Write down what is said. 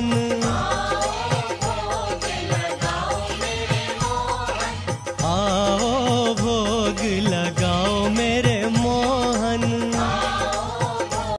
मोहन। आओ भोग लगा